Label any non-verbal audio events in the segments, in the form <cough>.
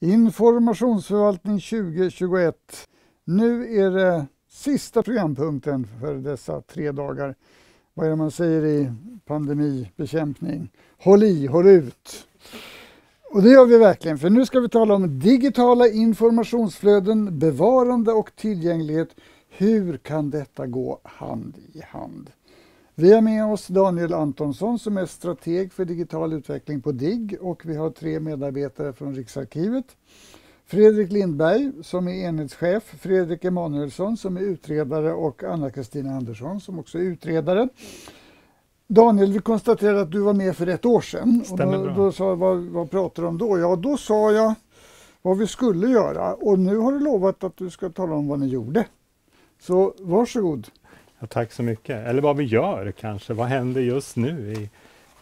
Informationsförvaltning 2021. Nu är det sista programpunkten för dessa tre dagar. Vad är det man säger i pandemibekämpning? Håll i, håll ut. Och det gör vi verkligen, för nu ska vi tala om digitala informationsflöden, bevarande och tillgänglighet. Hur kan detta gå hand i hand? Vi har med oss Daniel Antonsson som är strateg för digital utveckling på DIGG och vi har tre medarbetare från Riksarkivet. Fredrik Lindberg som är enhetschef, Fredrik Emanuelsson som är utredare och Anna-Kristina Andersson som också är utredare. Daniel, vi konstaterade att du var med för ett år sedan. Stämmer och då, då sa vad, vad pratar du om då? Ja, då sa jag vad vi skulle göra och nu har du lovat att du ska tala om vad ni gjorde. Så varsågod. Ja, tack så mycket. Eller vad vi gör kanske. Vad händer just nu i,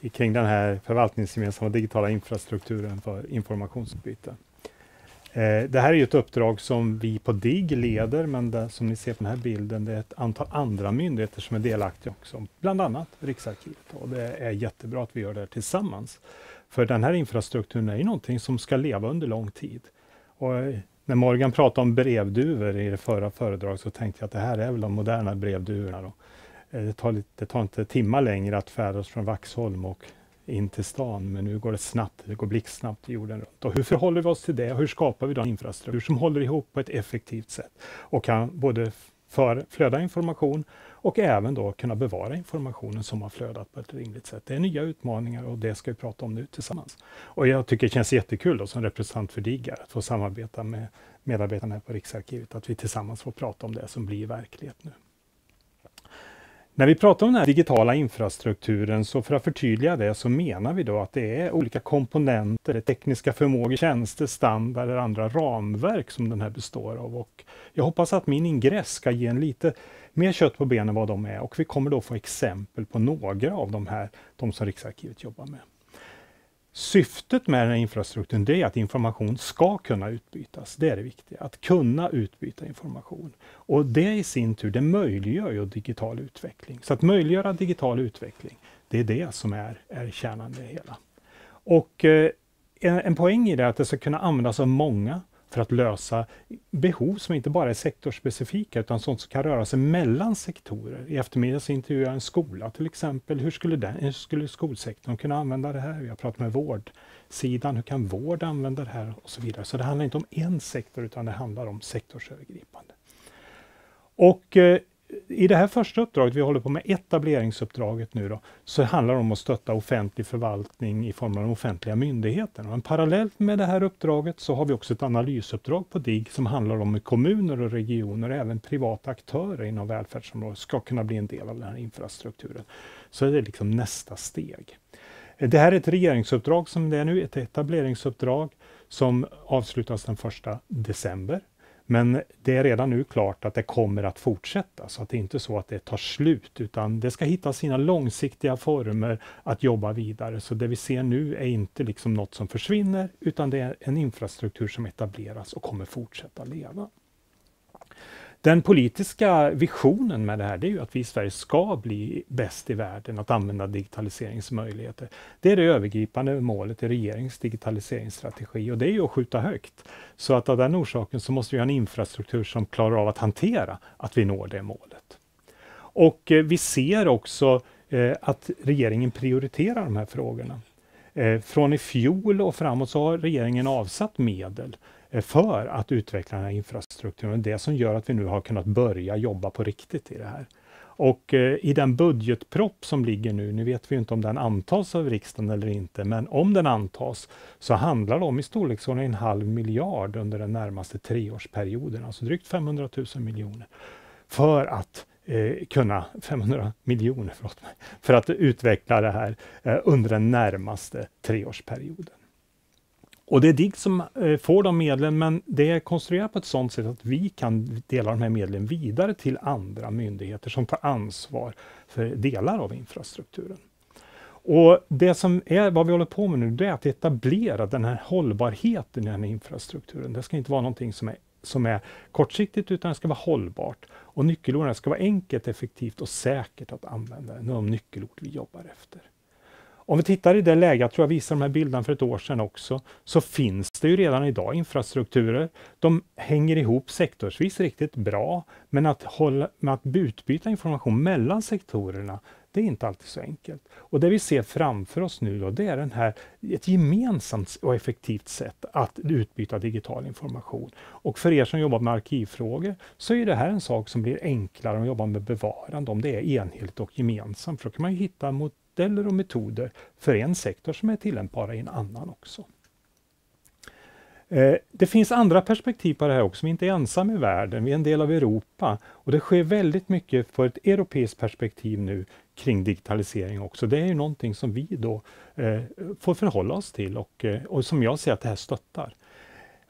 i, kring den här förvaltningsgemensamma digitala infrastrukturen för informationsutbyte? Eh, det här är ju ett uppdrag som vi på DIGG leder, men det, som ni ser på den här bilden, det är ett antal andra myndigheter som är delaktiga också, bland annat Riksarkivet. Och det är jättebra att vi gör det här tillsammans. För den här infrastrukturen är ju någonting som ska leva under lång tid. Och eh, när Morgan pratade om brevduvor i det förra föredraget så tänkte jag att det här är väl de moderna brevduvorna. Då. Eh, det, tar lite, det tar inte timmar längre att färdas från Vaxholm och in till stan, men nu går det snabbt, det går blixtsnabbt jorden runt. Och hur förhåller vi oss till det? Hur skapar vi då en infrastruktur som håller ihop på ett effektivt sätt och kan både för, flöda information och även då kunna bevara informationen som har flödat på ett rimligt sätt. Det är nya utmaningar och det ska vi prata om nu tillsammans. Och jag tycker det känns jättekul då, som representant för DIGAR att få samarbeta med medarbetarna här på Riksarkivet, att vi tillsammans får prata om det som blir verklighet nu. När vi pratar om den här digitala infrastrukturen, så för att förtydliga det, så menar vi då att det är olika komponenter, tekniska förmågor, tjänster, standarder, andra ramverk som den här består av. Och jag hoppas att min ingress ska ge en lite mer kött på benen vad de är och vi kommer då få exempel på några av de här, de som Riksarkivet jobbar med. Syftet med den här infrastrukturen det är att information ska kunna utbytas. Det är det viktiga, att kunna utbyta information. Och det i sin tur, det möjliggör ju digital utveckling. Så att möjliggöra digital utveckling, det är det som är, är kärnan i det hela. Och eh, en, en poäng i det är att det ska kunna användas av många för att lösa behov som inte bara är sektorspecifika utan sånt som kan röra sig mellan sektorer. I eftermiddag så jag en skola till exempel. Hur skulle, den, hur skulle skolsektorn kunna använda det här? Vi har pratat med vårdsidan. Hur kan vård använda det här? Och så vidare. Så det handlar inte om en sektor utan det handlar om sektorsövergripande. Och eh, i det här första uppdraget, vi håller på med etableringsuppdraget nu då, så handlar det om att stötta offentlig förvaltning i form av de offentliga myndigheterna. Och parallellt med det här uppdraget så har vi också ett analysuppdrag på DIGG som handlar om hur kommuner och regioner och även privata aktörer inom välfärdsområdet ska kunna bli en del av den här infrastrukturen. Så det är liksom nästa steg. Det här är ett regeringsuppdrag som det är nu, ett etableringsuppdrag som avslutas den 1 december. Men det är redan nu klart att det kommer att fortsätta, så att det är inte så att det tar slut, utan det ska hitta sina långsiktiga former att jobba vidare. Så det vi ser nu är inte liksom något som försvinner, utan det är en infrastruktur som etableras och kommer fortsätta leva. Den politiska visionen med det här, det är ju att vi i Sverige ska bli bäst i världen att använda digitaliseringsmöjligheter. Det är det övergripande målet i regeringens digitaliseringsstrategi och det är ju att skjuta högt. Så att av den orsaken så måste vi ha en infrastruktur som klarar av att hantera att vi når det målet. Och eh, vi ser också eh, att regeringen prioriterar de här frågorna. Eh, från i fjol och framåt så har regeringen avsatt medel Eh, för att utveckla den här infrastrukturen. Det som gör att vi nu har kunnat börja jobba på riktigt i det här. Och eh, i den budgetpropp som ligger nu, nu vet vi inte om den antas av riksdagen eller inte, men om den antas så handlar det om i storleksordningen en halv miljard under den närmaste treårsperioden, alltså drygt 500 000 miljoner, för att eh, kunna, <laughs> 500 miljoner, förlåt mig, för att utveckla det här eh, under den närmaste treårsperioden. Och det är DIGG som eh, får de medlen, men det är konstruerat på ett sådant sätt att vi kan dela de här medlen vidare till andra myndigheter som tar ansvar för delar av infrastrukturen. Och det som är vad vi håller på med nu, det är att etablera den här hållbarheten i den här infrastrukturen. Det ska inte vara någonting som är, som är kortsiktigt, utan det ska vara hållbart. Och nyckelorden ska vara enkelt, effektivt och säkert att använda. Det är de nyckelord vi jobbar efter. Om vi tittar i det läget, jag tror jag visade de här bilderna för ett år sedan också, så finns det ju redan idag infrastrukturer. De hänger ihop sektorsvis riktigt bra, men att, hålla, med att utbyta information mellan sektorerna, det är inte alltid så enkelt. Och det vi ser framför oss nu då, det är den här, ett gemensamt och effektivt sätt att utbyta digital information. Och för er som jobbar med arkivfrågor så är det här en sak som blir enklare att jobba med bevarande om det är enhetligt och gemensamt. För då kan man hitta modeller och metoder för en sektor som är tillämpbara i en annan också. Eh, det finns andra perspektiv på det här också. Vi är inte ensamma i världen, vi är en del av Europa. Och det sker väldigt mycket för ett europeiskt perspektiv nu kring digitalisering också. Det är ju någonting som vi då eh, får förhålla oss till och, eh, och som jag ser att det här stöttar.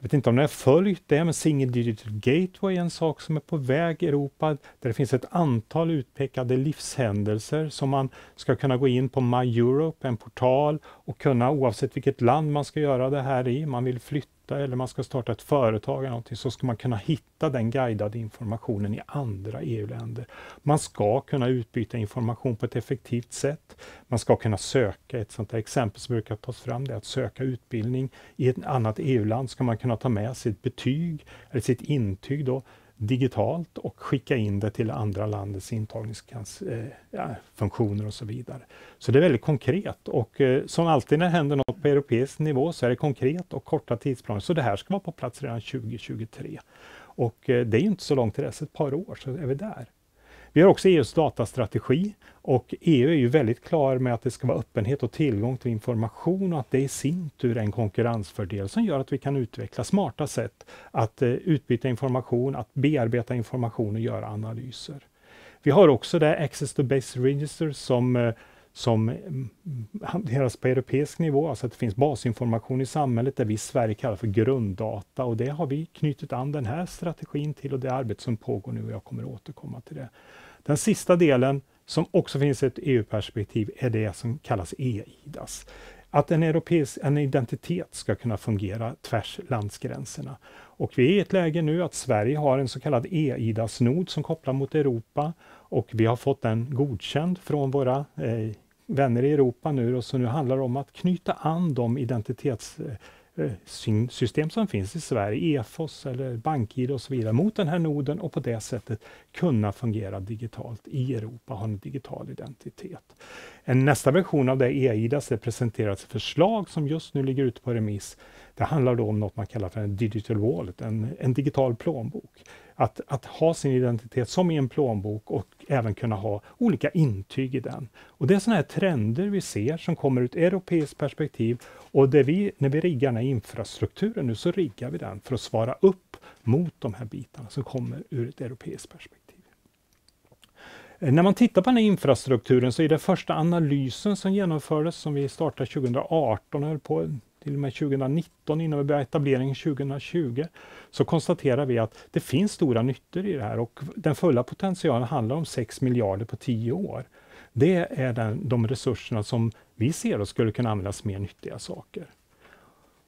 Jag vet inte om ni har följt det, men Single Digital Gateway är en sak som är på väg i Europa, där det finns ett antal utpekade livshändelser som man ska kunna gå in på My Europe, en portal, och kunna oavsett vilket land man ska göra det här i, man vill flytta eller man ska starta ett företag eller någonting, så ska man kunna hitta den guidade informationen i andra EU-länder. Man ska kunna utbyta information på ett effektivt sätt. Man ska kunna söka, ett sånt exempel som brukar tas fram, det är att söka utbildning i ett annat EU-land, ska man kunna ta med sitt betyg eller sitt intyg då, digitalt och skicka in det till andra landets intagningsfunktioner eh, och så vidare. Så det är väldigt konkret och eh, som alltid när det händer något på europeisk nivå så är det konkret och korta tidsplaner. Så det här ska vara på plats redan 2023. Och eh, det är inte så långt till dess, ett par år så är vi där. Vi har också EUs datastrategi och EU är ju väldigt klar med att det ska vara öppenhet och tillgång till information och att det i sin tur är en konkurrensfördel som gör att vi kan utveckla smarta sätt att eh, utbyta information, att bearbeta information och göra analyser. Vi har också det Access to Base Register som eh, som mm, hanteras på europeisk nivå, alltså att det finns basinformation i samhället, det vi i Sverige kallar för grunddata och det har vi knutit an den här strategin till och det arbete som pågår nu och jag kommer återkomma till det. Den sista delen som också finns ett EU-perspektiv är det som kallas eIDAS. Att en europeisk en identitet ska kunna fungera tvärs landsgränserna. Och vi är i ett läge nu att Sverige har en så kallad eIDAS-nod som kopplar mot Europa och vi har fått den godkänd från våra eh, vänner i Europa nu och så nu handlar det om att knyta an de identitets Eh, Eh, system som finns i Sverige, EFOS eller BankID och så vidare, mot den här noden och på det sättet kunna fungera digitalt i Europa, ha en digital identitet. En nästa version av det e-IDAS det presenteras ett förslag som just nu ligger ute på remiss. Det handlar då om något man kallar för en digital wallet, en, en digital plånbok. Att, att, ha sin identitet som i en plånbok och även kunna ha olika intyg i den. Och Det är sådana här trender vi ser som kommer ur ett europeiskt perspektiv och det vi, när vi riggar den här infrastrukturen nu så riggar vi den för att svara upp mot de här bitarna som kommer ur ett europeiskt perspektiv. Eh, när man tittar på den här infrastrukturen så är det första analysen som genomfördes som vi startade 2018 och höll på till och med 2019 innan vi började etableringen 2020, så konstaterar vi att det finns stora nyttor i det här och den fulla potentialen handlar om 6 miljarder på 10 år. Det är den, de resurserna som vi ser och skulle kunna användas mer nyttiga saker.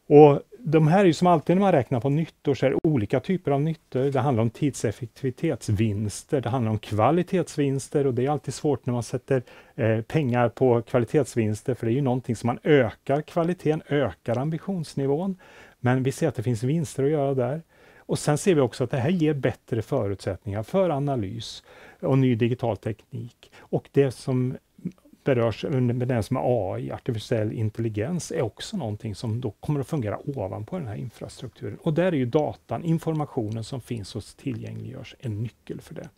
Och de här är ju som alltid när man räknar på nyttor så är det olika typer av nyttor. Det handlar om tidseffektivitetsvinster, det handlar om kvalitetsvinster och det är alltid svårt när man sätter eh, pengar på kvalitetsvinster för det är ju någonting som man ökar kvaliteten, ökar ambitionsnivån. Men vi ser att det finns vinster att göra där. Och sen ser vi också att det här ger bättre förutsättningar för analys och ny digital teknik. Och det som berörs med den som är AI, artificiell intelligens, är också någonting som då kommer att fungera ovanpå den här infrastrukturen. Och där är ju datan, informationen som finns och tillgängliggörs, en nyckel för det.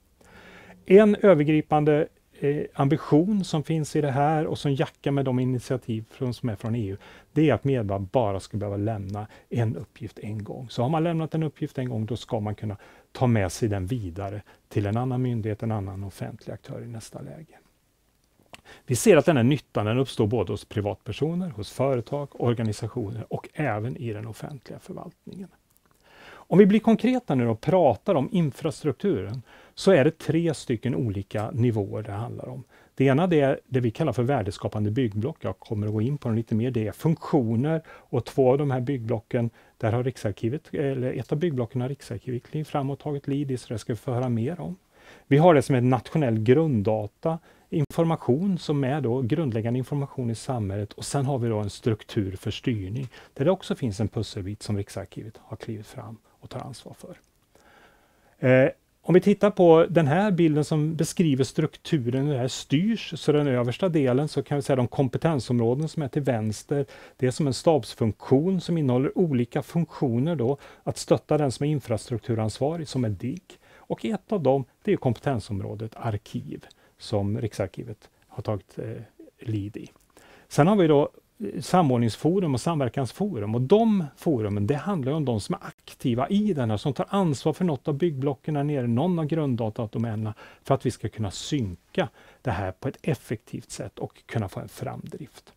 En övergripande eh, ambition som finns i det här och som jackar med de initiativ från, som är från EU, det är att medborgare bara ska behöva lämna en uppgift en gång. Så har man lämnat en uppgift en gång, då ska man kunna ta med sig den vidare till en annan myndighet, en annan offentlig aktör i nästa läge. Vi ser att den här nyttan den uppstår både hos privatpersoner, hos företag, organisationer och även i den offentliga förvaltningen. Om vi blir konkreta nu och pratar om infrastrukturen så är det tre stycken olika nivåer det handlar om. Det ena är det vi kallar för värdeskapande byggblock. Jag kommer att gå in på dem lite mer. Det är funktioner och två av de här byggblocken, där har Riksarkivet, eller ett av byggblocken har Riksarkivet klivit fram och tagit lead i, så det ska vi få höra mer om. Vi har det som ett nationell grunddata information som är då grundläggande information i samhället och sen har vi då en struktur för styrning där det också finns en pusselbit som Riksarkivet har klivit fram och tar ansvar för. Eh, om vi tittar på den här bilden som beskriver strukturen, hur det här styrs, så den översta delen så kan vi säga de kompetensområden som är till vänster, det är som en stabsfunktion som innehåller olika funktioner då, att stötta den som är infrastrukturansvarig, som är DIGG, Och ett av dem, det är kompetensområdet arkiv, som Riksarkivet har tagit eh, lid i. Sen har vi då eh, samordningsforum och samverkansforum. Och de forumen, det handlar om de som är aktiva i den här, som tar ansvar för något av byggblocken här nere, någon av grunddatadomänerna, för att vi ska kunna synka det här på ett effektivt sätt och kunna få en framdrift.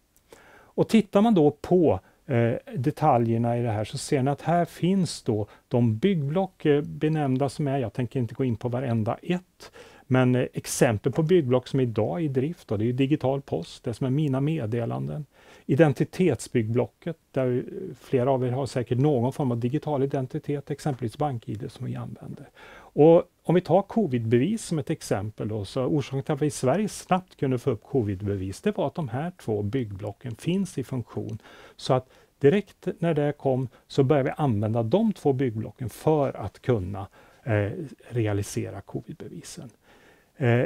Och tittar man då på eh, detaljerna i det här så ser ni att här finns då de byggblock eh, benämnda som är, jag tänker inte gå in på varenda ett, men eh, exempel på byggblock som idag är i drift, då, det är digital post, det som är mina meddelanden, identitetsbyggblocket, där eh, flera av er har säkert någon form av digital identitet, exempelvis BankID som vi använder. Och om vi tar covidbevis som ett exempel, då, så orsaken till att vi i Sverige snabbt kunde få upp covidbevis, det var att de här två byggblocken finns i funktion. Så att direkt när det kom så började vi använda de två byggblocken för att kunna eh, realisera covidbevisen. Eh,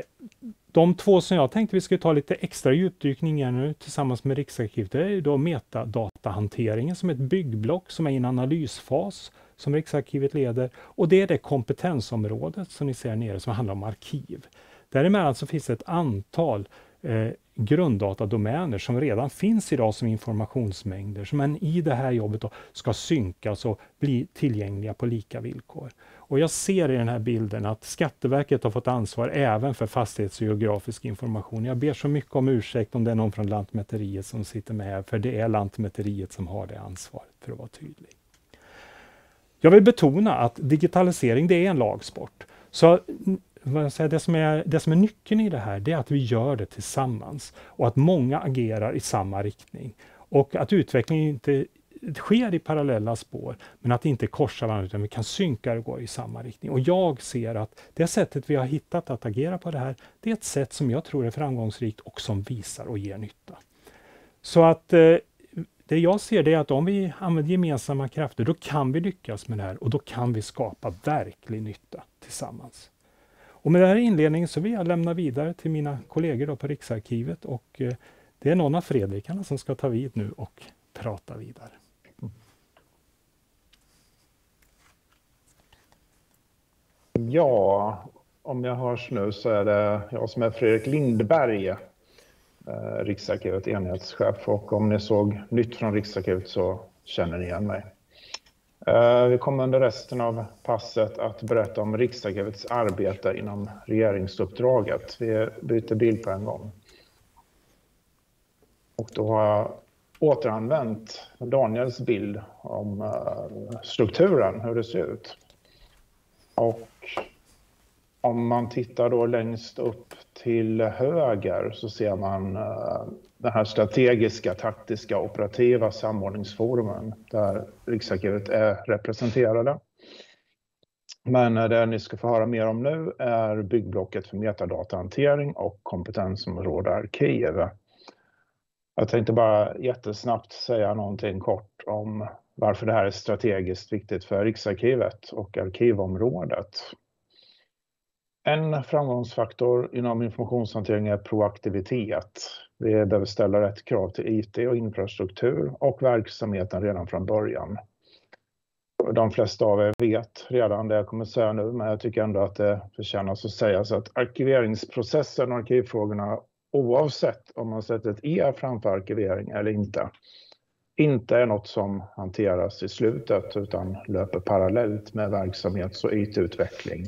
de två som jag tänkte vi skulle ta lite extra djupdykning i nu tillsammans med Riksarkivet, det är då metadatahanteringen som ett byggblock som är i en analysfas som Riksarkivet leder och det är det kompetensområdet som ni ser nere som handlar om arkiv. Däremellan så finns det ett antal eh, grunddatadomäner som redan finns idag som informationsmängder, som i det här jobbet då ska synkas och bli tillgängliga på lika villkor. Och jag ser i den här bilden att Skatteverket har fått ansvar även för fastighetsgeografisk information. Jag ber så mycket om ursäkt om det är någon från Lantmäteriet som sitter med här, för det är Lantmäteriet som har det ansvaret, för att vara tydlig. Jag vill betona att digitalisering, det är en lagsport. Så det, som är, det som är nyckeln i det här, det är att vi gör det tillsammans och att många agerar i samma riktning. Och att utvecklingen inte sker i parallella spår, men att det inte korsar varandra, utan vi kan synka och gå i samma riktning. Och jag ser att det sättet vi har hittat att agera på det här, det är ett sätt som jag tror är framgångsrikt och som visar och ger nytta. Så att eh, det jag ser det är att om vi använder gemensamma krafter, då kan vi lyckas med det här och då kan vi skapa verklig nytta tillsammans. Och med den här inledningen så vill jag lämna vidare till mina kollegor då på Riksarkivet och eh, det är någon av Fredrikarna som ska ta vid nu och prata vidare. Mm. Ja, om jag hörs nu så är det jag som är Fredrik Lindberg, eh, Riksarkivet enhetschef och om ni såg nytt från Riksarkivet så känner ni igen mig. Eh, vi kommer under resten av passet att berätta om Riksarkivets arbete inom regeringsuppdraget. Vi byter bild på en gång. Och då har jag återanvänt Daniels bild om eh, strukturen, hur det ser ut. Och om man tittar då längst upp till höger så ser man eh, den här strategiska, taktiska, operativa samordningsforumen där Riksarkivet är representerade. Men eh, det ni ska få höra mer om nu är byggblocket för metadatahantering och kompetensområde arkiv. Jag tänkte bara jättesnabbt säga någonting kort om varför det här är strategiskt viktigt för Riksarkivet och arkivområdet. En framgångsfaktor inom informationshantering är proaktivitet. Vi behöver ställa rätt krav till IT och infrastruktur och verksamheten redan från början. De flesta av er vet redan det jag kommer säga nu, men jag tycker ändå att det förtjänar att sägas att arkiveringsprocessen och arkivfrågorna, oavsett om man sätter ett E framför arkivering eller inte, inte är något som hanteras i slutet utan löper parallellt med verksamhets och IT-utveckling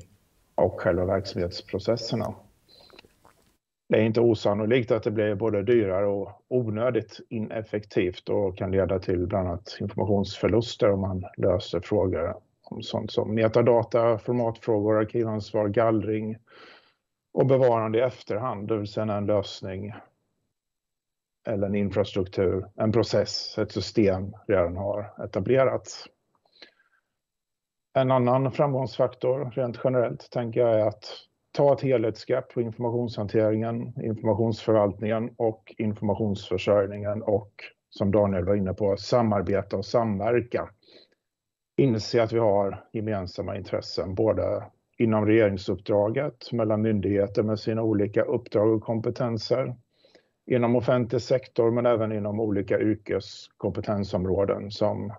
och själva verksamhetsprocesserna. Det är inte osannolikt att det blir både dyrare och onödigt ineffektivt och kan leda till bland annat informationsförluster om man löser frågor om sånt som metadata, formatfrågor, arkivansvar, gallring och bevarande i efterhand, det vill säga en lösning eller en infrastruktur, en process, ett system redan har etablerats. En annan framgångsfaktor rent generellt tänker jag är att ta ett helhetsgrepp på informationshanteringen, informationsförvaltningen och informationsförsörjningen och som Daniel var inne på, samarbeta och samverka. Inse att vi har gemensamma intressen, både inom regeringsuppdraget, mellan myndigheter med sina olika uppdrag och kompetenser, inom offentlig sektor men även inom olika yrkeskompetensområden som,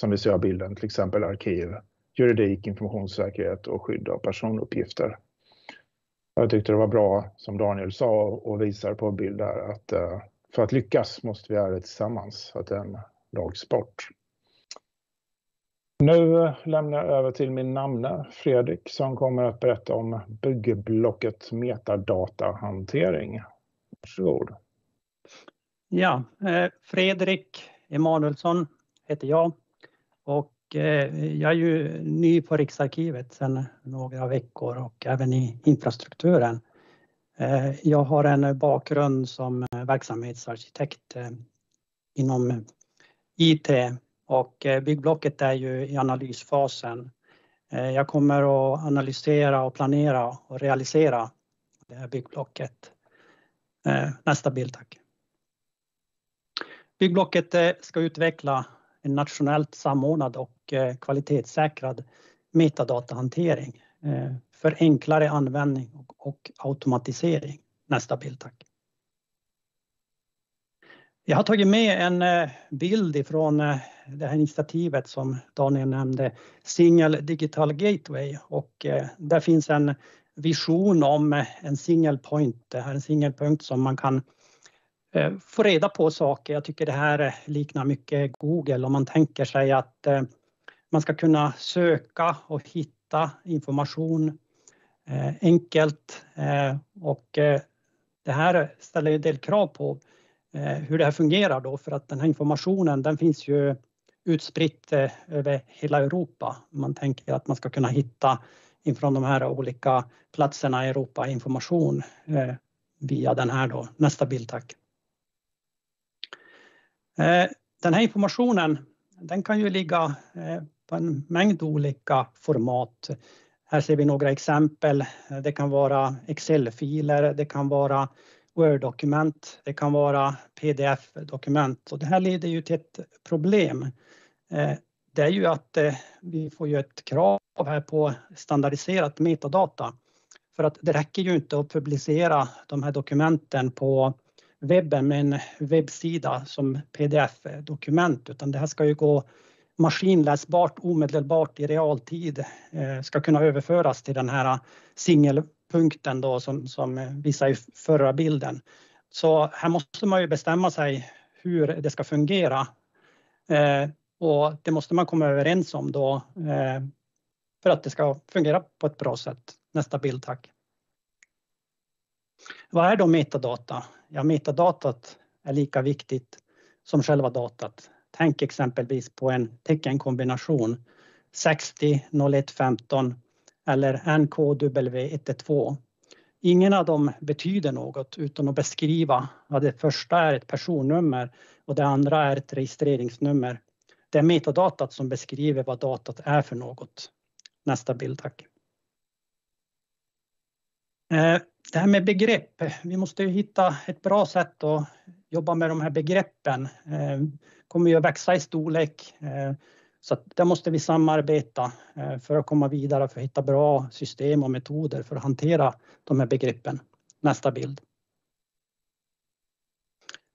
som vi ser av bilden, till exempel arkiv, juridik, informationssäkerhet och skydd av personuppgifter. Jag tyckte det var bra, som Daniel sa och visar på bild där, att eh, för att lyckas måste vi göra det tillsammans, att det är en lagsport. Nu lämnar jag över till min namne Fredrik som kommer att berätta om byggblocket metadatahantering. Varsågod. Ja, eh, Fredrik Emanuelsson heter jag och eh, jag är ju ny på Riksarkivet sedan några veckor och även i infrastrukturen. Eh, jag har en bakgrund som verksamhetsarkitekt eh, inom IT och eh, byggblocket är ju i analysfasen. Eh, jag kommer att analysera och planera och realisera det här byggblocket. Nästa bild tack. Byggblocket ska utveckla en nationellt samordnad och eh, kvalitetssäkrad metadatahantering eh, för enklare användning och automatisering. Nästa bild tack. Jag har tagit med en eh, bild ifrån det här initiativet som Daniel nämnde, Single Digital Gateway och där finns en vision om en single point, en singelpunkt som man kan Eh, Eh, få reda på saker. Jag tycker det här liknar mycket Google om man tänker sig att eh, man ska kunna söka och hitta information eh, enkelt och det här ställer en del krav på hur det här fungerar då för att den här informationen den finns ju utspritt över hela Europa. Man tänker att man ska kunna hitta ifrån de här olika platserna i Europa information via den här då. Nästa bild tack. Eh, den här informationen den kan ju ligga eh, på en mängd olika format. Här ser vi några exempel. Det kan vara Excel-filer, det kan vara Word-dokument, det kan vara PDF-dokument och det här leder ju till ett problem. Eh, det är ju att vi får ju ett krav här på standardiserat metadata för att det räcker ju inte att publicera de här dokumenten på webben med en webbsida som pdf-dokument utan det här ska ju gå maskinläsbart omedelbart i realtid eh, ska kunna överföras till den här singelpunkten då som, som visar i förra bilden. Så här måste man ju bestämma sig hur det ska fungera. Eh, och det måste man komma överens om då eh, för att det ska fungera på ett bra sätt. Nästa bild tack. Vad är då metadata? Ja, metadatat är lika viktigt som själva datat. Tänk exempelvis på en teckenkombination 60 01 15 eller NKW112. Ingen av dem betyder något utan att beskriva vad det första är ett personnummer och det andra är ett registreringsnummer. Det är metadatat som beskriver vad datat är för något. Nästa bild tack. Eh, det här med begrepp, vi måste hitta ett bra sätt att jobba med de här begreppen. Eh, kommer ju att växa i storlek eh, så att där måste vi samarbeta eh, för att komma vidare för att hitta bra system och metoder för att hantera de här begreppen. Nästa bild.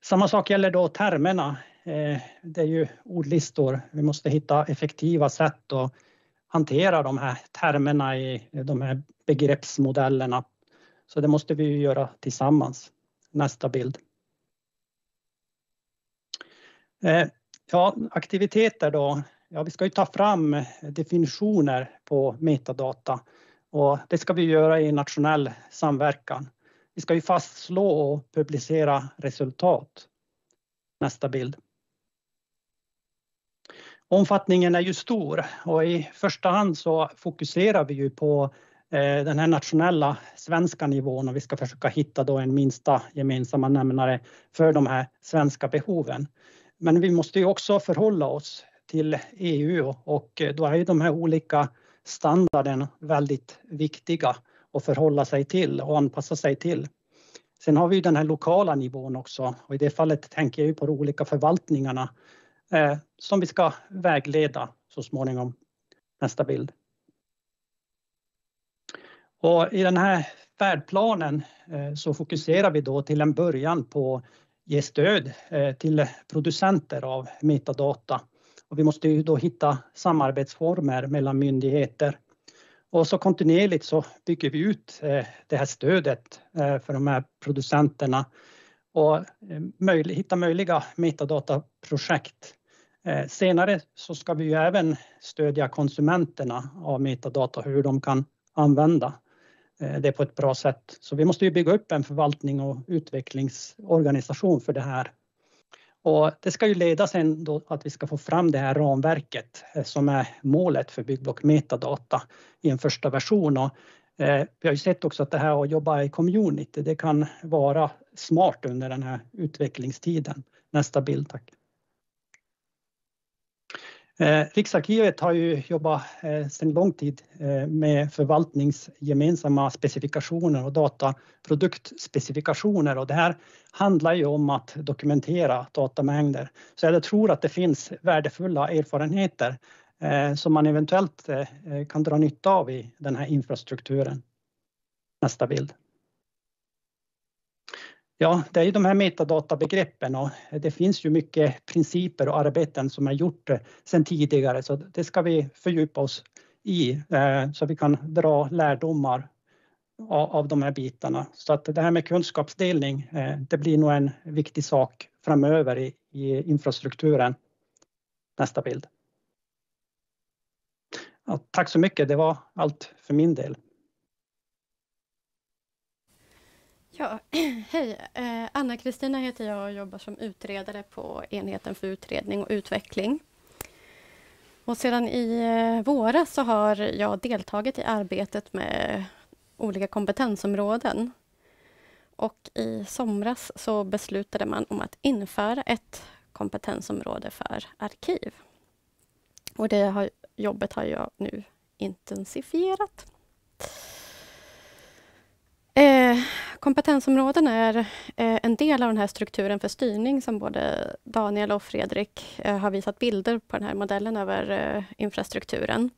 Samma sak gäller då termerna. Det är ju ordlistor. Vi måste hitta effektiva sätt att hantera de här termerna i de här begreppsmodellerna så det måste vi göra tillsammans. Nästa bild. Eh, ja, aktiviteter då. Ja, vi ska ju ta fram definitioner på metadata och det ska vi göra i nationell samverkan. Vi ska ju fastslå och publicera resultat. Nästa bild. Omfattningen är ju stor och i första hand så fokuserar vi ju på Eh, Eh, den här nationella svenska nivån och vi ska försöka hitta då en minsta gemensamma nämnare för de här svenska behoven. Men vi måste ju också förhålla oss till EU och eh, då är ju de här olika standarden väldigt viktiga att förhålla sig till och anpassa sig till. Sen har vi den här lokala nivån också och i det fallet tänker jag på de olika förvaltningarna eh, som vi ska vägleda så småningom. Nästa bild. Och I den här färdplanen eh, så fokuserar vi då till en början på ge stöd eh, till producenter av metadata. Och vi måste ju då hitta samarbetsformer mellan myndigheter. Och så kontinuerligt så bygger vi ut eh, det här stödet för de här producenterna och hitta möjliga metadataprojekt. Senare så ska vi ju även stödja konsumenterna av metadata, hur de kan använda Eh, det på ett bra sätt. Så vi måste ju bygga upp en förvaltning och utvecklingsorganisation för det här. Och det ska ju leda sen då att vi ska få fram det här ramverket eh, som är målet för byggblock metadata i en första version. Och eh, vi har ju sett också att det här att jobba i community, det kan vara smart under den här utvecklingstiden. Nästa bild, tack. Eh, Riksarkivet har ju jobbat eh, sedan lång tid eh, med förvaltningsgemensamma specifikationer och dataproduktspecifikationer och det här handlar ju om att dokumentera datamängder. Så jag tror att det finns värdefulla erfarenheter eh, som man eventuellt eh, kan dra nytta av i den här infrastrukturen. Nästa bild. Ja, det är ju de här metadatabegreppen och det finns ju mycket principer och arbeten som är gjort eh, sedan tidigare så det ska vi fördjupa oss i eh, så vi kan dra lärdomar av de här bitarna. Så att det här med kunskapsdelning, eh, det blir nog en viktig sak framöver i, i infrastrukturen. Nästa bild. Ja, tack så mycket, det var allt för min del. Ja, <clears throat> hej. Eh, Anna-Kristina heter jag och jobbar som utredare på enheten för utredning och utveckling. Och sedan i eh, våras så har jag deltagit i arbetet med olika kompetensområden. Och i somras så beslutade man om att införa ett kompetensområde för arkiv. Och det har, jobbet har jag nu intensifierat. Eh, kompetensområden är eh, en del av den här strukturen för styrning som både Daniel och Fredrik eh, har visat bilder på den här modellen över eh, infrastrukturen.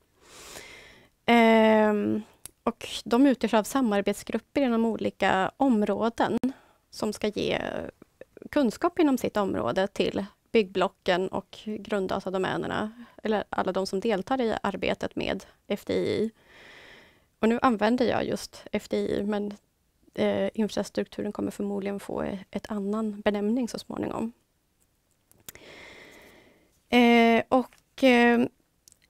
Ehm, och de utgörs av samarbetsgrupper inom olika områden som ska ge kunskap inom sitt område till byggblocken och grunddatadomänerna, eller alla de som deltar i arbetet med FDI. Och nu använder jag just FDI, men eh, infrastrukturen kommer förmodligen få eh, ett annan benämning så småningom. Eh, och eh,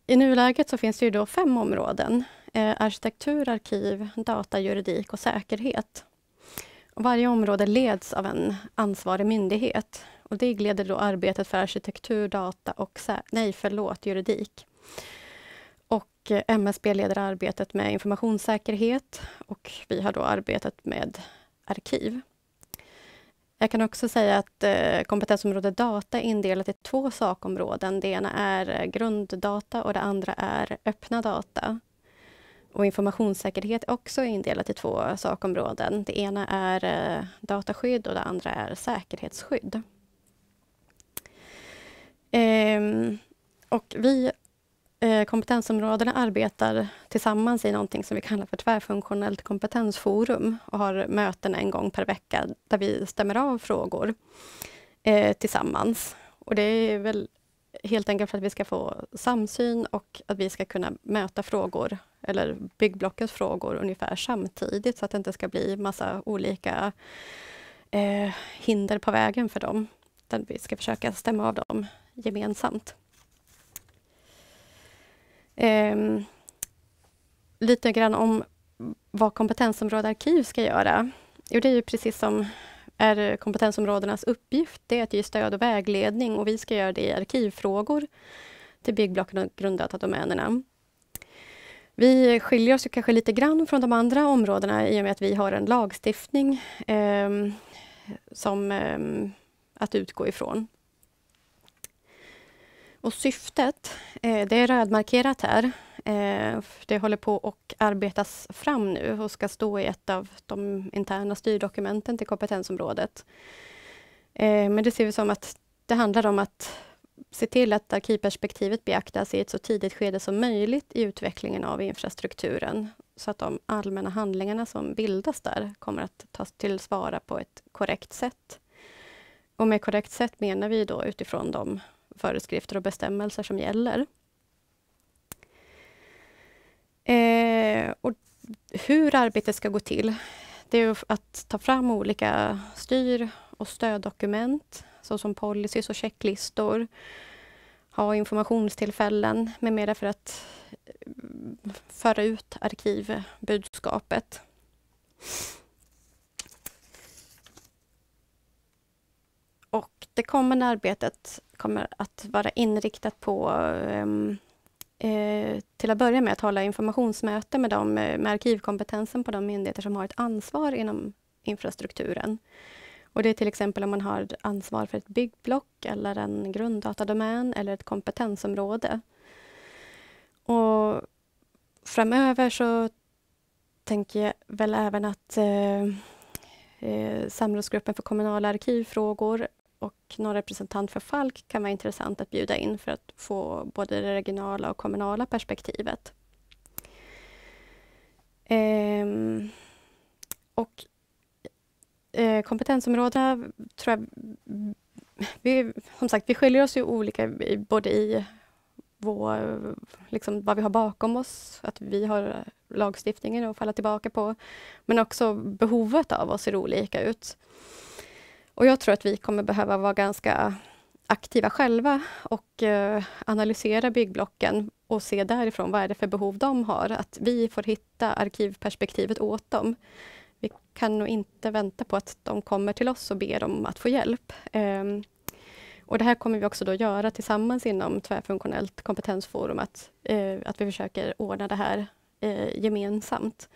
i nuläget så finns det ju då fem områden. Eh, arkitektur, arkiv, data, juridik och säkerhet. Och varje område leds av en ansvarig myndighet. Och det leder då arbetet för arkitektur, data och nej, förlåt, juridik och MSB leder arbetet med informationssäkerhet och vi har då arbetat med arkiv. Jag kan också säga att eh, kompetensområde data är indelat i två sakområden. Det ena är grunddata och det andra är öppna data. Och informationssäkerhet är också indelat i två sakområden. Det ena är eh, dataskydd och det andra är säkerhetsskydd. Ehm, och vi Eh, kompetensområdena arbetar tillsammans i någonting som vi kallar för tvärfunktionellt kompetensforum och har möten en gång per vecka där vi stämmer av frågor eh, tillsammans. Och det är väl helt enkelt för att vi ska få samsyn och att vi ska kunna möta frågor eller byggblockets frågor ungefär samtidigt så att det inte ska bli massa olika eh, hinder på vägen för dem. Utan vi ska försöka stämma av dem gemensamt. Eh, lite grann om vad kompetensområde arkiv ska göra. Jo, det är ju precis som är kompetensområdenas uppgift, det är att ge stöd och vägledning och vi ska göra det i arkivfrågor till byggblocken och grunddatadomänerna. Vi skiljer oss kanske lite grann från de andra områdena i och med att vi har en lagstiftning eh, som eh, att utgå ifrån. Och syftet, eh, det är rödmarkerat här. Eh, det håller på att arbetas fram nu och ska stå i ett av de interna styrdokumenten till kompetensområdet. Eh, men det ser vi som att det handlar om att se till att arkivperspektivet beaktas i ett så tidigt skede som möjligt i utvecklingen av infrastrukturen, så att de allmänna handlingarna som bildas där kommer att tas tillvara på ett korrekt sätt. Och med korrekt sätt menar vi då utifrån de föreskrifter och bestämmelser som gäller. Eh, och hur arbetet ska gå till, det är att ta fram olika styr och stöddokument såsom policies och checklistor, ha informationstillfällen med mera för att eh, föra ut arkivbudskapet. Och det kommande arbetet kommer att vara inriktat på um, eh, till att börja med att hålla informationsmöte med, dem, eh, med arkivkompetensen på de myndigheter som har ett ansvar inom infrastrukturen. Och det är till exempel om man har ansvar för ett byggblock eller en grunddatadomän eller ett kompetensområde. Och framöver så tänker jag väl även att eh, eh Samrådsgruppen för kommunala arkivfrågor och någon representant för Falk kan vara intressant att bjuda in för att få både det regionala och kommunala perspektivet. Ehm, och eh, kompetensområdena tror jag... Vi, som sagt, vi skiljer oss ju olika både i vår, liksom, vad vi har bakom oss, att vi har lagstiftningen att falla tillbaka på, men också behovet av oss ser olika ut. Och jag tror att vi kommer behöva vara ganska aktiva själva och eh, analysera byggblocken och se därifrån vad är det för behov de har, att vi får hitta arkivperspektivet åt dem vi kan nog inte vänta på att de kommer till oss och ber om att få hjälp. Ehm, och det här kommer vi också då göra tillsammans inom Tvärfunktionellt kompetensforum, att, eh, att vi försöker ordna det här eh, gemensamt.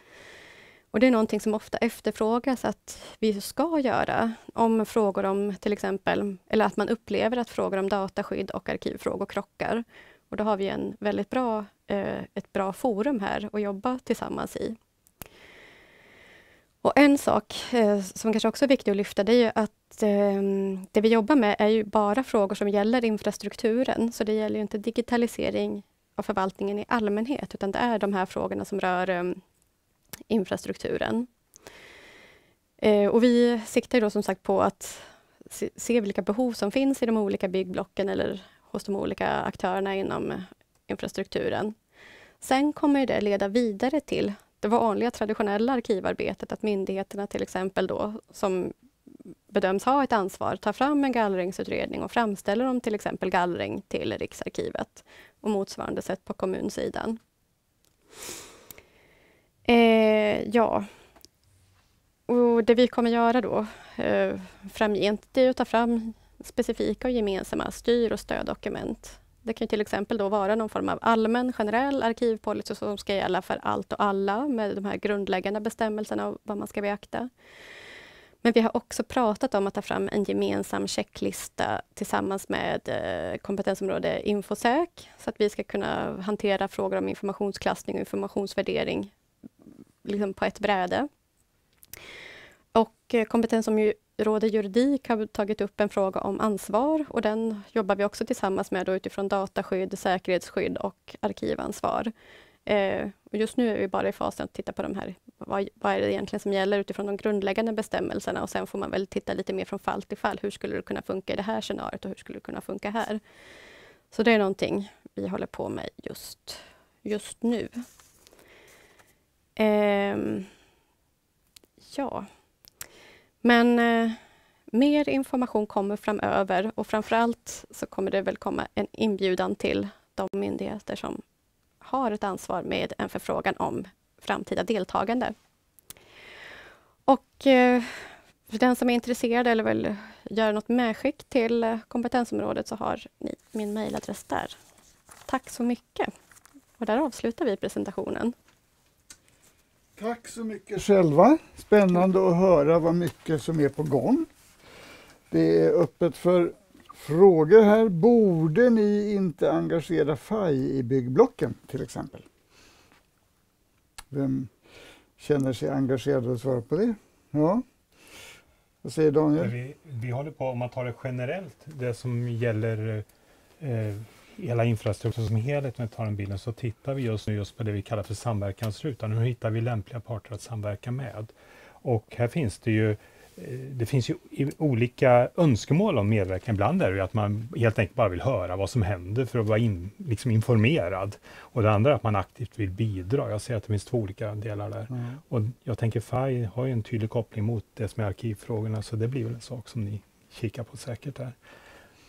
Och det är någonting som ofta efterfrågas att vi ska göra om frågor om till exempel, eller att man upplever att frågor om dataskydd och arkivfrågor krockar. Och då har vi en väldigt bra, eh, ett bra forum här att jobba tillsammans i. Och en sak eh, som kanske också är viktig att lyfta, det är ju att eh, det vi jobbar med är ju bara frågor som gäller infrastrukturen, så det gäller ju inte digitalisering av förvaltningen i allmänhet, utan det är de här frågorna som rör eh, infrastrukturen. Eh, och vi siktar då som sagt på att se, se vilka behov som finns i de olika byggblocken eller hos de olika aktörerna inom infrastrukturen. Sen kommer det leda vidare till det vanliga traditionella arkivarbetet, att myndigheterna till exempel då, som bedöms ha ett ansvar, tar fram en gallringsutredning och framställer om till exempel gallring till Riksarkivet och motsvarande sätt på kommunsidan. Eh, ja, och det vi kommer göra då eh, framgent, det är att ta fram specifika och gemensamma styr och stöddokument det kan till exempel då vara någon form av allmän generell arkivpolicy som ska gälla för allt och alla med de här grundläggande bestämmelserna och vad man ska beakta. Men vi har också pratat om att ta fram en gemensam checklista tillsammans med eh, kompetensområde Infosäk så att vi ska kunna hantera frågor om informationsklassning och informationsvärdering liksom på ett bräde. Och eh, kompetensområde juridik har tagit upp en fråga om ansvar och den jobbar vi också tillsammans med utifrån dataskydd, säkerhetsskydd och arkivansvar. Eh, just nu är vi bara i fasen att titta på de här, vad, vad, är det egentligen som gäller utifrån de grundläggande bestämmelserna och sen får man väl titta lite mer från fall till fall. Hur skulle det kunna funka i det här scenariot och hur skulle det kunna funka här? Så det är någonting vi håller på med just, just nu. Eh, ja. Men eh, mer information kommer framöver och framförallt så kommer det väl komma en inbjudan till de myndigheter som har ett ansvar med en förfrågan om framtida deltagande. Och eh, för den som är intresserad eller vill göra något medskick till kompetensområdet så har ni min mejladress där. Tack så mycket. Och där avslutar vi presentationen. Tack så mycket själva. Spännande att höra vad mycket som är på gång. Det är öppet för frågor här. Borde ni inte engagera FAI i byggblocken till exempel? Vem känner sig engagerad att svara på det? Ja. Vad säger Daniel? Vi, vi håller på, om man tar det generellt, det som gäller eh, hela infrastrukturen som helhet, om vi tar den bilden, så tittar vi just nu just på det vi kallar för samverkansrutan. Hur hittar vi lämpliga parter att samverka med? Och här finns det ju Eh, det finns ju olika önskemål om medverkan. Ibland är det ju att man helt enkelt bara vill höra vad som händer för att vara in, liksom informerad. Och det andra är att man aktivt vill bidra. Jag ser att det finns två olika delar där. Mm. Och jag tänker FAI har ju en tydlig koppling mot det som är arkivfrågorna, så det blir väl en sak som ni kikar på säkert där.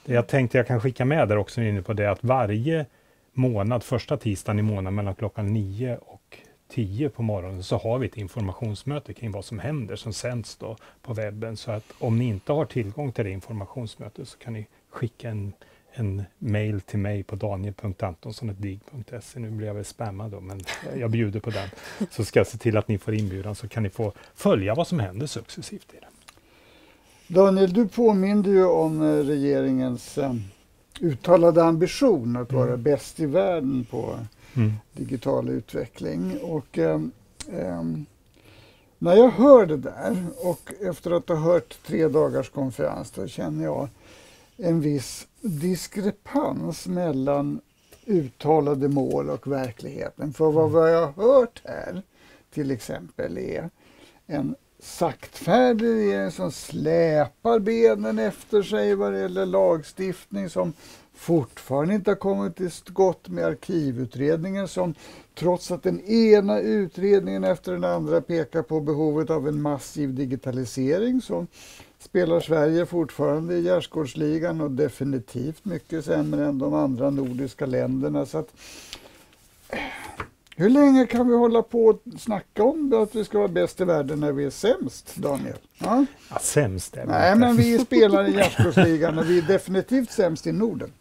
Det jag tänkte jag kan skicka med där också inne på det att varje månad, första tisdagen i månaden mellan klockan 9 och 10 på morgonen så har vi ett informationsmöte kring vad som händer som sänds då på webben. Så att om ni inte har tillgång till det informationsmötet så kan ni skicka en, en mail till mig på daniel.antonsson.dig.se. Nu blir jag väl spammad då, men jag bjuder på den. <laughs> Så ska jag se till att ni får inbjudan så kan ni få följa vad som händer successivt i det. Daniel, du påminde ju om eh, regeringens um, uttalade ambition att vara mm. bäst i världen på mm. digital utveckling. Och, eh, eh, när jag hör det där och efter att ha hört tre dagars konferens då känner jag en viss diskrepans mellan uttalade mål och verkligheten. För vad, vad jag har hört här till exempel är en saktfärdig regering som släpar benen efter sig vad det gäller lagstiftning som fortfarande inte har kommit till skott med arkivutredningen som trots att den ena utredningen efter den andra pekar på behovet av en massiv digitalisering så spelar Sverige fortfarande i gärdsgårdsligan och definitivt mycket sämre än de andra nordiska länderna. Så att, eh, hur länge kan vi hålla på och snacka om att vi ska vara bäst i världen när vi är sämst, Daniel? Ja? Ja, sämst är vi Nej, men vi <laughs> spelar i gärdsgårdsligan och vi är definitivt sämst i Norden.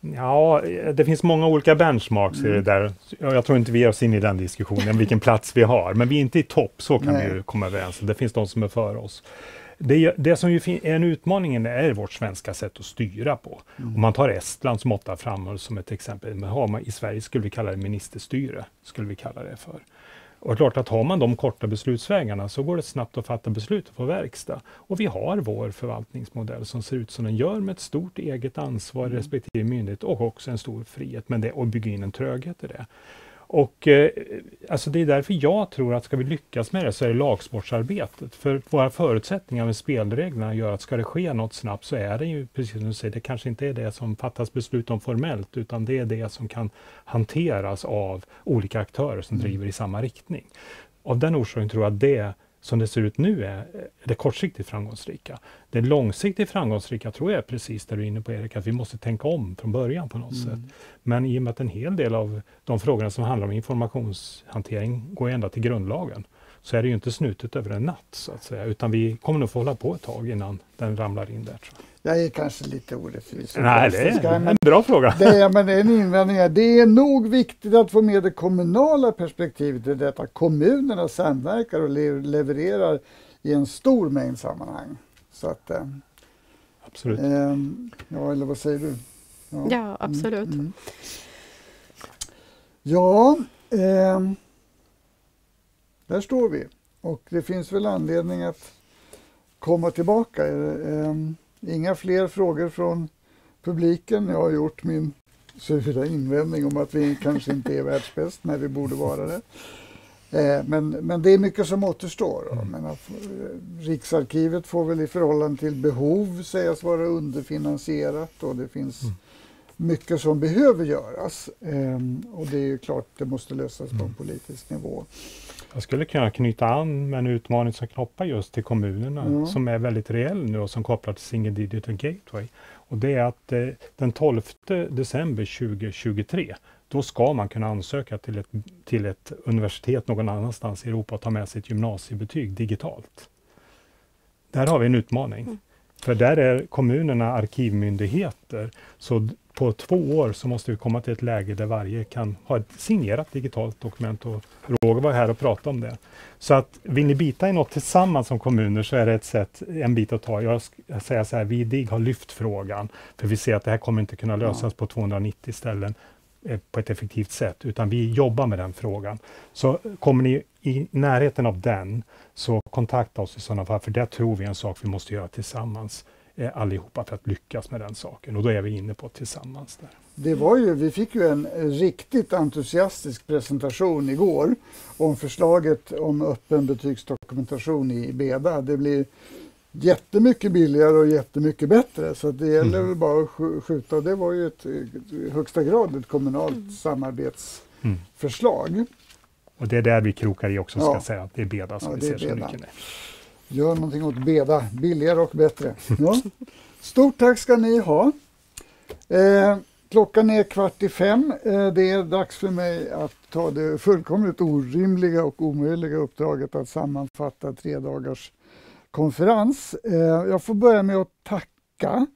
Ja, det finns många olika benchmarks mm. i det där. Jag tror inte vi ger oss in i den diskussionen, vilken plats vi har. Men vi är inte i topp, så kan Nej. vi komma överens. Det finns de som är före oss. Det, det som ju är en utmaning är vårt svenska sätt att styra på. Mm. Om man tar Estland som ofta framhålls som ett exempel, men har man, i Sverige skulle vi kalla det ministerstyre. Skulle vi kalla det för. Och klart att har man de korta beslutsvägarna så går det snabbt att fatta beslut och få verkstad. Och vi har vår förvaltningsmodell som ser ut som den gör med ett stort eget ansvar mm. respektive myndighet och också en stor frihet med det och bygga in en tröghet i det. Och eh, alltså det är därför jag tror att ska vi lyckas med det så är det lagsportsarbetet. För våra förutsättningar med spelreglerna gör att ska det ske något snabbt så är det ju precis som du säger, det kanske inte är det som fattas beslut om formellt utan det är det som kan hanteras av olika aktörer som mm. driver i samma riktning. Av den orsaken tror jag att det som det ser ut nu är det kortsiktigt framgångsrika. Det långsiktigt framgångsrika tror jag är precis det du är inne på Erik, att vi måste tänka om från början på något mm. sätt. Men i och med att en hel del av de frågorna som handlar om informationshantering går ända till grundlagen, så är det ju inte snutet över en natt så att säga, utan vi kommer nog få hålla på ett tag innan den ramlar in där. Tror jag. Jag är kanske lite orättvis. Nej, det är en bra fråga. Det är, men en invändning är, det är nog viktigt att få med det kommunala perspektivet i detta. Kommunerna samverkar och levererar i en stor mängd sammanhang. Så att, eh, absolut. Eh, ja, eller vad säger du? Ja, ja absolut. Mm, mm. Ja, eh, där står vi. Och det finns väl anledning att komma tillbaka. Eh, Inga fler frågor från publiken. Jag har gjort min sura invändning om att vi kanske inte är världsbäst när vi borde vara det. Eh, men, men det är mycket som återstår. Mm. Men att, eh, Riksarkivet får väl i förhållande till behov sägas vara underfinansierat och det finns mm. mycket som behöver göras. Ehm, och det är ju klart det måste lösas mm. på en politisk nivå. Jag skulle kunna knyta an med en utmaning som knoppar just till kommunerna mm. som är väldigt reell nu och som kopplar till Single Digital Gateway. Och det är att eh, den 12 december 2023 då ska man kunna ansöka till ett, till ett universitet någon annanstans i Europa och ta med sig ett gymnasiebetyg digitalt. Där har vi en utmaning. Mm. För där är kommunerna arkivmyndigheter. Så på två år så måste vi komma till ett läge där varje kan ha ett signerat digitalt dokument och Roger var här och pratade om det. Så att vill ni bita i något tillsammans som kommuner så är det ett sätt, en bit att ta. Jag säger så här, vi i DIGG har lyft frågan för vi ser att det här kommer inte kunna lösas ja. på 290 ställen. Eh, på ett effektivt sätt, utan vi jobbar med den frågan. Så kommer ni i närheten av den, så kontakta oss i sådana fall, för det tror vi är en sak vi måste göra tillsammans eh, allihopa för att lyckas med den saken. Och då är vi inne på tillsammans. där. Det var ju, vi fick ju en riktigt entusiastisk presentation igår om förslaget om öppen betygsdokumentation i BEDA. Det blir jättemycket billigare och jättemycket bättre så det gäller mm. väl bara att skjuta. Det var ju ett, i högsta grad ett kommunalt mm. samarbetsförslag. Mm. Och det är där vi krokar i också, ska ja. säga. Det är BEDA som ja, vi ser som nyckeln. Gör någonting åt BEDA, billigare och bättre. Ja. Stort tack ska ni ha. Eh, klockan är kvart i fem. Eh, det är dags för mig att ta det fullkomligt orimliga och omöjliga uppdraget att sammanfatta tre dagars konferens. Eh, jag får börja med att tacka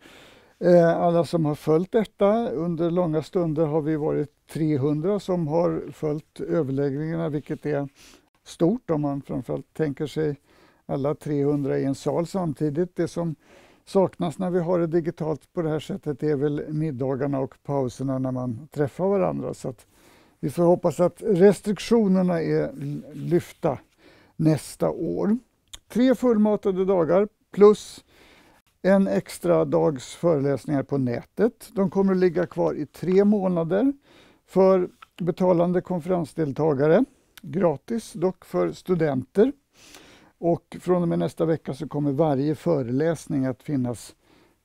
eh, alla som har följt detta. Under långa stunder har vi varit 300 som har följt överläggningarna, vilket är stort om man framförallt tänker sig alla 300 i en sal samtidigt. Det som saknas när vi har det digitalt på det här sättet är väl middagarna och pauserna när man träffar varandra. Så vi får hoppas att restriktionerna är lyfta nästa år. Tre fullmatade dagar plus en extra dags föreläsningar på nätet. De kommer att ligga kvar i tre månader för betalande konferensdeltagare. Gratis dock för studenter. Och från och med nästa vecka så kommer varje föreläsning att finnas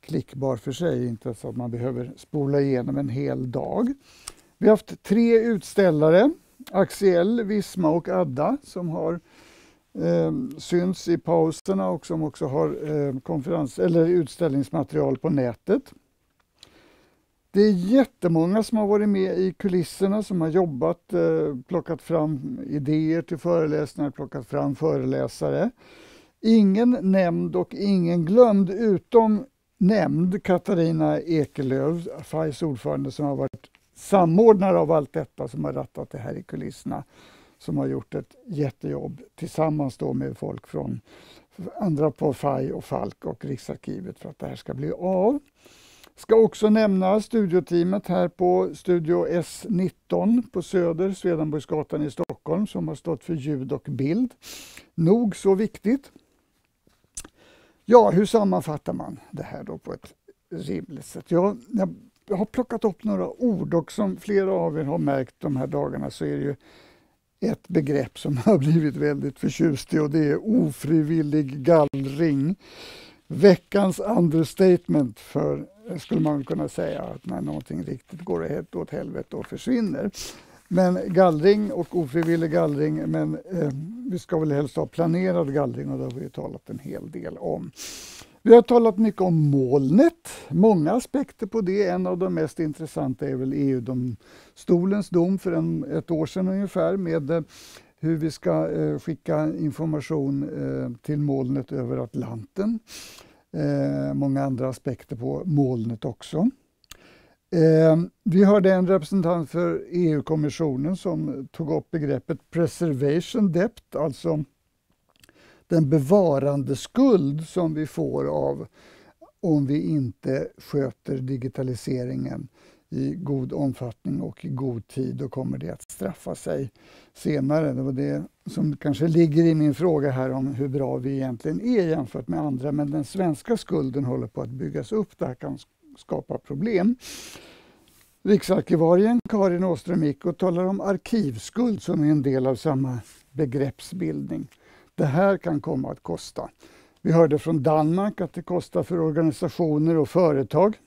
klickbar för sig, inte så att man behöver spola igenom en hel dag. Vi har haft tre utställare, Axiell, Visma och Adda, som har eh, syns i pauserna och som också har eh, konferens, eller utställningsmaterial på nätet. Det är jättemånga som har varit med i kulisserna, som har jobbat, eh, plockat fram idéer till föreläsningar, plockat fram föreläsare. Ingen nämnd och ingen glömd, utom nämnd Katarina Ekelöf, FAIs ordförande, som har varit samordnare av allt detta, som har rattat det här i kulisserna som har gjort ett jättejobb tillsammans då med folk från andra på FAI och Falk och Riksarkivet för att det här ska bli av. Ska också nämna studioteamet här på Studio S19 på Söder, Swedenborgsgatan i Stockholm som har stått för ljud och bild. Nog så viktigt. Ja, hur sammanfattar man det här då på ett rimligt sätt? Jag, jag har plockat upp några ord och som flera av er har märkt de här dagarna så är det ju ett begrepp som <laughs> har blivit väldigt förtjust i och det är ofrivillig gallring. Veckans understatement för, skulle man kunna säga, att när någonting riktigt går åt helvete och försvinner. Men gallring och ofrivillig gallring, men eh, vi ska väl helst ha planerad gallring och det har vi talat en hel del om. Vi har talat mycket om molnet, många aspekter på det. En av de mest intressanta är väl EU-domstolens dom för en, ett år sedan ungefär med eh, hur vi ska eh, skicka information eh, till molnet över Atlanten. Eh, många andra aspekter på molnet också. Eh, vi hörde en representant för EU-kommissionen som tog upp begreppet preservation debt, alltså den bevarandeskuld som vi får av om vi inte sköter digitaliseringen i god omfattning och i god tid, då kommer det att straffa sig senare. Det var det som kanske ligger i min fråga här om hur bra vi egentligen är jämfört med andra, men den svenska skulden håller på att byggas upp. Det här kan skapa problem. Riksarkivarien Karin Åström Mikko talar om arkivskuld som är en del av samma begreppsbildning. Det här kan komma att kosta. Vi hörde från Danmark att det kostar för organisationer och företag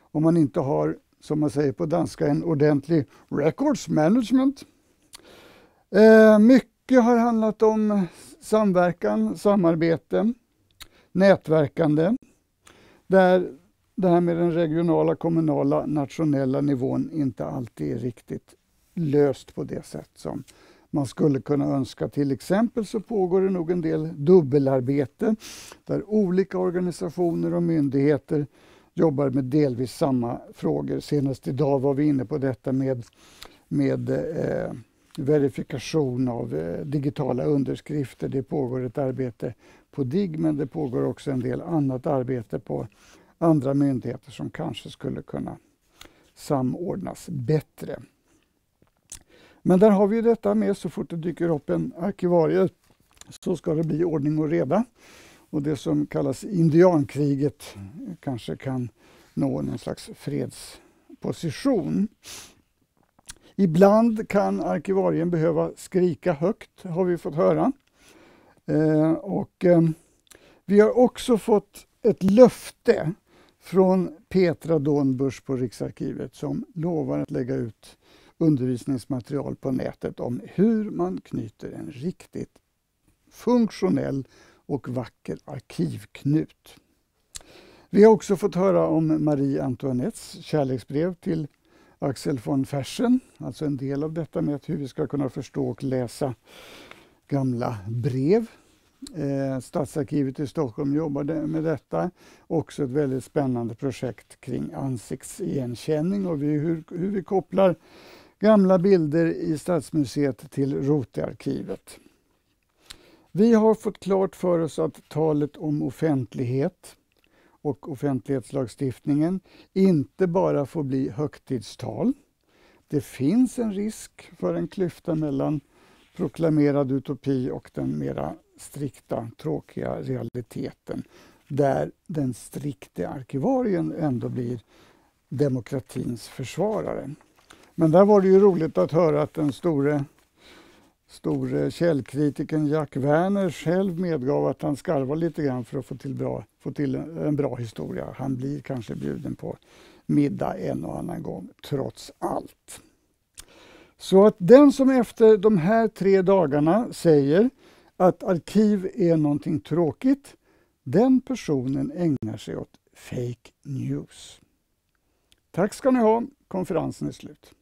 om man inte har, som man säger på danska, en ordentlig records management. Eh, mycket har handlat om samverkan, samarbete, nätverkande, där det här med den regionala, kommunala, nationella nivån inte alltid är riktigt löst på det sätt som man skulle kunna önska. Till exempel så pågår det nog en del dubbelarbete där olika organisationer och myndigheter jobbar med delvis samma frågor. Senast idag var vi inne på detta med, med eh, verifikation av eh, digitala underskrifter. Det pågår ett arbete på DIGG men det pågår också en del annat arbete på andra myndigheter som kanske skulle kunna samordnas bättre. Men där har vi detta med så fort det dyker upp en arkivarie så ska det bli ordning och reda. Och det som kallas indiankriget kanske kan nå någon slags fredsposition. Ibland kan arkivarien behöva skrika högt, har vi fått höra. Eh, och, eh, vi har också fått ett löfte från Petra Dornbusch på Riksarkivet som lovar att lägga ut undervisningsmaterial på nätet om hur man knyter en riktigt funktionell och vacker arkivknut. Vi har också fått höra om Marie Antoinettes kärleksbrev till Axel von Fersen, alltså en del av detta med hur vi ska kunna förstå och läsa gamla brev. Eh, Stadsarkivet i Stockholm jobbade med detta. Också ett väldigt spännande projekt kring ansiktsigenkänning och vi, hur, hur vi kopplar gamla bilder i Stadsmuseet till Rotearkivet. Vi har fått klart för oss att talet om offentlighet och offentlighetslagstiftningen inte bara får bli högtidstal. Det finns en risk för en klyfta mellan proklamerad utopi och den mera strikta, tråkiga realiteten där den strikte arkivarien ändå blir demokratins försvarare. Men där var det ju roligt att höra att den store, store källkritikern Jack Werner själv medgav att han skarvar lite grann för att få till, bra, få till en bra historia. Han blir kanske bjuden på middag en och annan gång, trots allt. Så att den som efter de här tre dagarna säger att arkiv är någonting tråkigt, den personen ägnar sig åt fake news. Tack ska ni ha. Konferensen är slut.